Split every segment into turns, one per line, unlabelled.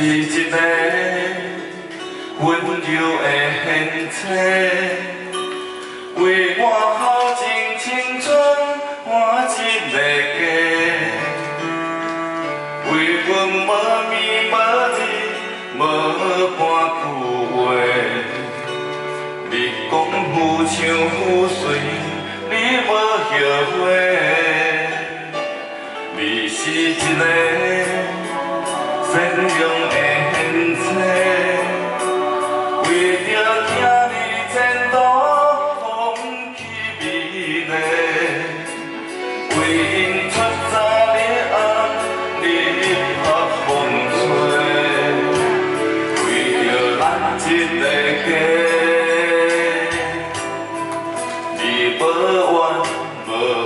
是一个温柔的贤妻，为我耗尽青春换一个家，为阮无眠无日无半句话。你讲浮像浮水，你无后悔，你是一个。善良家，你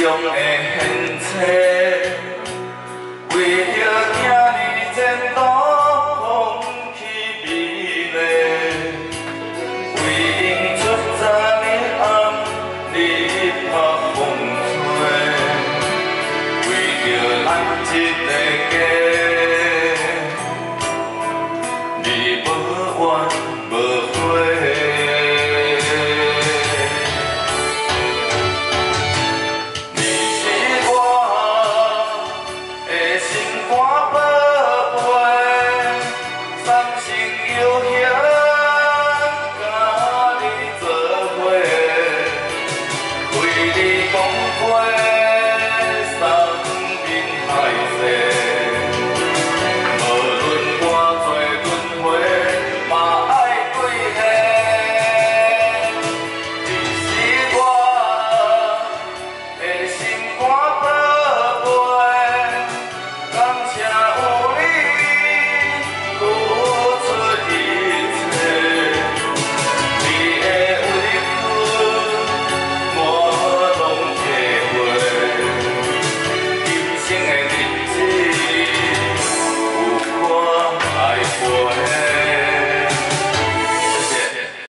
Hẹn 躯，为着今日前 điếc nhá đi trên tổ, 为着咱一家 away.